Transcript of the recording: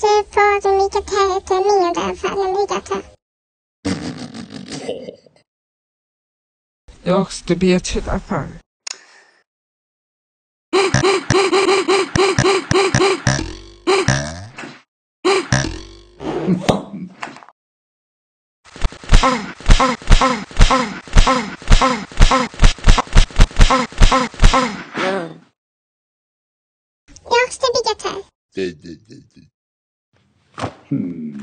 du får mycket te till mindre färdiga Jag ska be till affär. Jag ska bygga. Hmm.